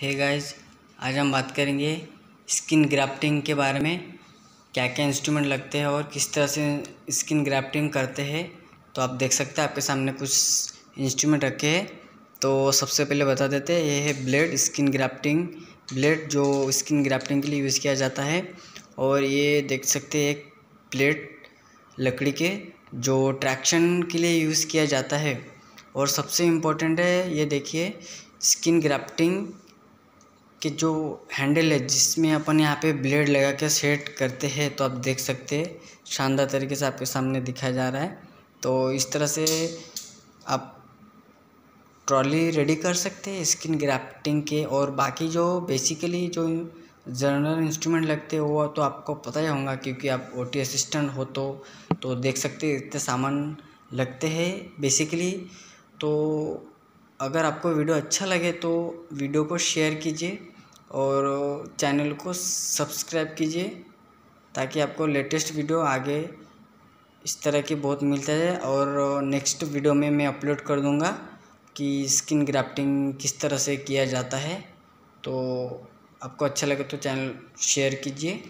Hey guys आज हम बात करेंगे स्किन ग्राफ्टिंग के बारे में। क्या क्या इंस्ट्रूमेंट लगते हैं और किस तरह से स्किन ग्राफ्टिंग करते हैं। तो आप देख सकते हैं, आपके सामने कुछ इंस्ट्रूमेंट रखे हैं। तो सबसे पहले बता देते हैं, ये है ब्लेड स्किन ग्राफ्टिंग ब्लेड जो स्किन ग्राफ्टिंग के लिए यूज़ किया जाता है। और ये देख सकते हैं, एक प्लेट लकड़ी के, जो ट्रैक्शन के लिए यूज़ किया जाता है। और सबसे इम्पोर्टेंट है, ये देखिए स्किन ग्राफ्टिंग कि जो हैंडल है, जिसमें अपन यहाँ पे ब्लेड लगा के सेट करते हैं तो आप देख सकते हैं। शानदार तरीके से आपके सामने दिखाया जा रहा है। तो इस तरह से आप ट्रॉली रेडी कर सकते हैं स्किन ग्राफ्टिंग के। और बाकी जो बेसिकली जो जनरल इंस्ट्रूमेंट लगते हैं, वो तो आपको पता ही होगा, क्योंकि आप ओ टी असिस्टेंट हो तो तो देख सकते इतने सामान लगते हैं बेसिकली तो अगर आपको वीडियो अच्छा लगे तो वीडियो को शेयर कीजिए। और चैनल को सब्सक्राइब कीजिए ताकि आपको लेटेस्ट वीडियो आगे इस तरह के बहुत मिलता है और नेक्स्ट वीडियो में मैं अपलोड कर दूँगा कि स्किन ग्राफ्टिंग किस तरह से किया जाता है। तो आपको अच्छा लगे तो चैनल शेयर कीजिए।